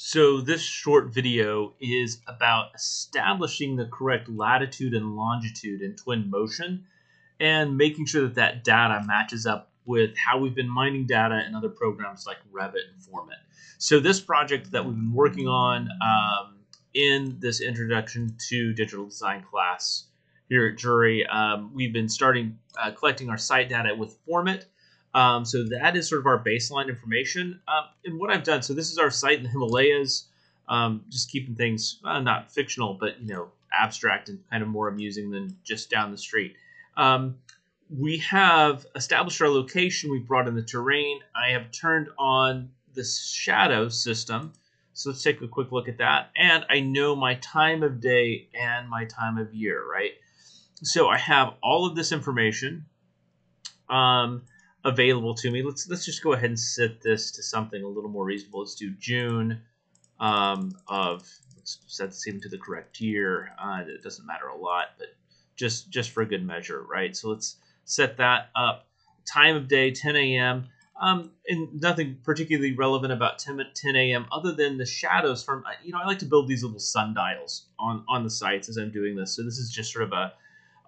So this short video is about establishing the correct latitude and longitude in Twinmotion and making sure that that data matches up with how we've been mining data in other programs like Revit and Formit. So this project that we've been working on um, in this introduction to digital design class here at Drury, um, we've been starting uh, collecting our site data with Formit um, so that is sort of our baseline information. Um, and what I've done, so this is our site in the Himalayas, um, just keeping things uh, not fictional, but you know abstract and kind of more amusing than just down the street. Um, we have established our location. We've brought in the terrain. I have turned on the shadow system. So let's take a quick look at that. And I know my time of day and my time of year, right? So I have all of this information. Um, available to me. Let's let's just go ahead and set this to something a little more reasonable. Let's do June um, of let's set this even to the correct year. Uh, it doesn't matter a lot, but just just for a good measure, right? So let's set that up. Time of day 10 a.m. Um, and nothing particularly relevant about 10, 10 a.m. other than the shadows from you know I like to build these little sundials on on the sites as I'm doing this. So this is just sort of a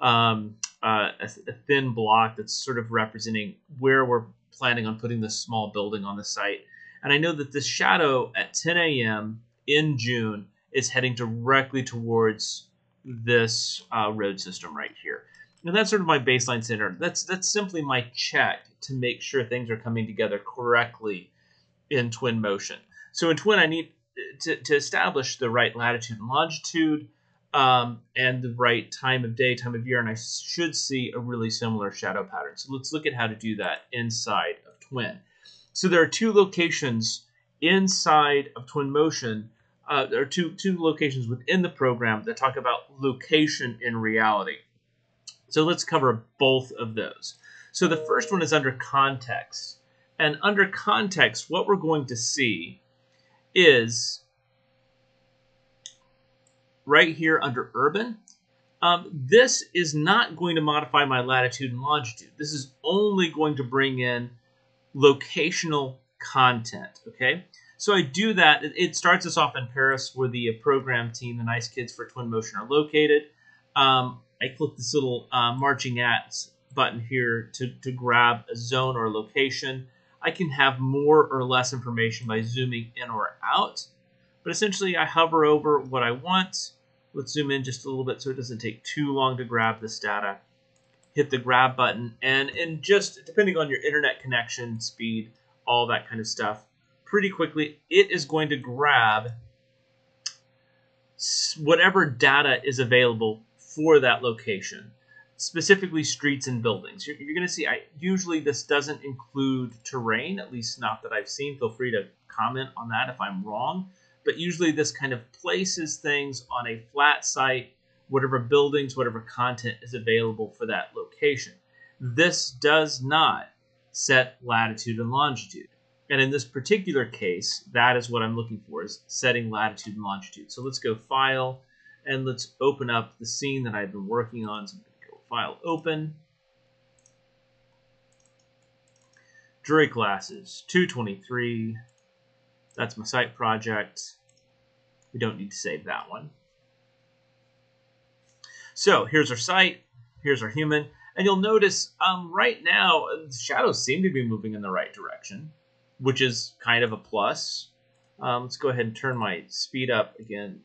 um, uh, a, a, thin block that's sort of representing where we're planning on putting this small building on the site. And I know that this shadow at 10 a.m. in June is heading directly towards this uh, road system right here. And that's sort of my baseline center. That's that's simply my check to make sure things are coming together correctly in Twinmotion. So in Twin, I need to, to establish the right latitude and longitude um, and the right time of day, time of year, and I should see a really similar shadow pattern. So let's look at how to do that inside of Twin. So there are two locations inside of Twinmotion. Uh, there are two, two locations within the program that talk about location in reality. So let's cover both of those. So the first one is under context. And under context, what we're going to see is right here under urban, um, this is not going to modify my latitude and longitude. This is only going to bring in locational content, okay? So I do that. It starts us off in Paris where the program team, the Nice Kids for Twinmotion, are located. Um, I click this little uh, marching at button here to, to grab a zone or a location. I can have more or less information by zooming in or out. But essentially, I hover over what I want Let's zoom in just a little bit so it doesn't take too long to grab this data. Hit the grab button, and and just depending on your internet connection speed, all that kind of stuff, pretty quickly it is going to grab whatever data is available for that location, specifically streets and buildings. You're, you're going to see, I usually this doesn't include terrain, at least not that I've seen. Feel free to comment on that if I'm wrong but usually this kind of places things on a flat site, whatever buildings, whatever content is available for that location. This does not set latitude and longitude. And in this particular case, that is what I'm looking for, is setting latitude and longitude. So let's go File, and let's open up the scene that I've been working on. So I'm going to go File, Open. Drury Classes, 223. That's my site project. We don't need to save that one. So here's our site. Here's our human. And you'll notice um, right now, shadows seem to be moving in the right direction, which is kind of a plus. Um, let's go ahead and turn my speed up again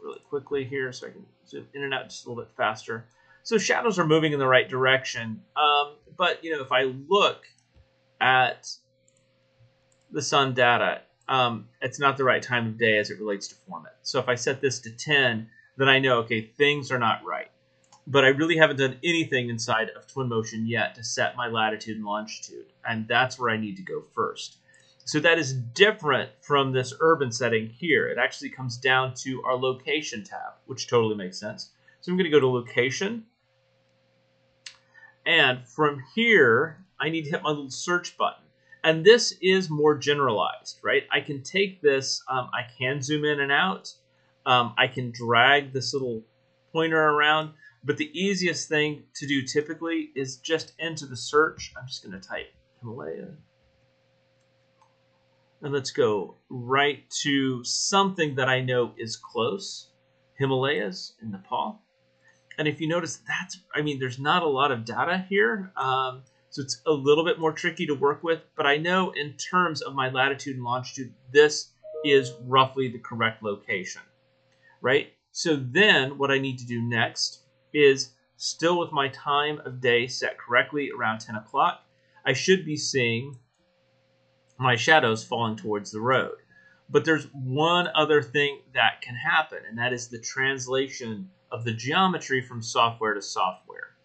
really quickly here so I can zoom in and out just a little bit faster. So shadows are moving in the right direction. Um, but, you know, if I look at the sun data, um, it's not the right time of day as it relates to Formit. So if I set this to 10, then I know, okay, things are not right. But I really haven't done anything inside of Twinmotion yet to set my latitude and longitude. And that's where I need to go first. So that is different from this urban setting here. It actually comes down to our location tab, which totally makes sense. So I'm going to go to location. And from here, I need to hit my little search button. And this is more generalized, right? I can take this, um, I can zoom in and out. Um, I can drag this little pointer around. But the easiest thing to do typically is just into the search. I'm just going to type Himalaya. And let's go right to something that I know is close, Himalayas in Nepal. And if you notice, that's, I mean, there's not a lot of data here. Um, so it's a little bit more tricky to work with, but I know in terms of my latitude and longitude, this is roughly the correct location, right? So then what I need to do next is still with my time of day set correctly around 10 o'clock, I should be seeing my shadows falling towards the road. But there's one other thing that can happen, and that is the translation of the geometry from software to software.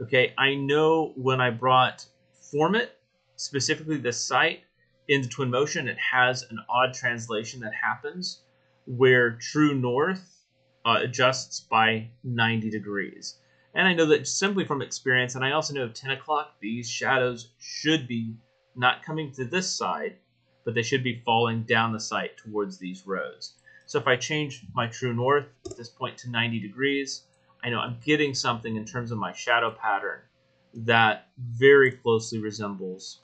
Okay, I know when I brought Formit, specifically the site, into Twinmotion, it has an odd translation that happens where true north uh, adjusts by 90 degrees. And I know that simply from experience, and I also know at 10 o'clock, these shadows should be not coming to this side, but they should be falling down the site towards these rows. So if I change my true north at this point to 90 degrees, I know I'm getting something in terms of my shadow pattern that very closely resembles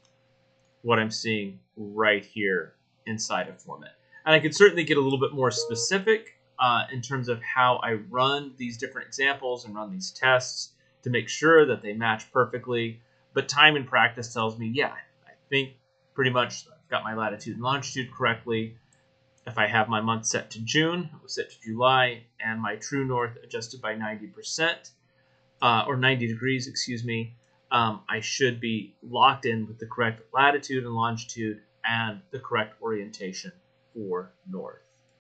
what I'm seeing right here inside of Formit. And I could certainly get a little bit more specific uh, in terms of how I run these different examples and run these tests to make sure that they match perfectly. But time and practice tells me, yeah, I think pretty much I've got my latitude and longitude correctly. If I have my month set to June, it was set to July, and my true north adjusted by 90%, uh, or 90 degrees, excuse me, um, I should be locked in with the correct latitude and longitude and the correct orientation for north.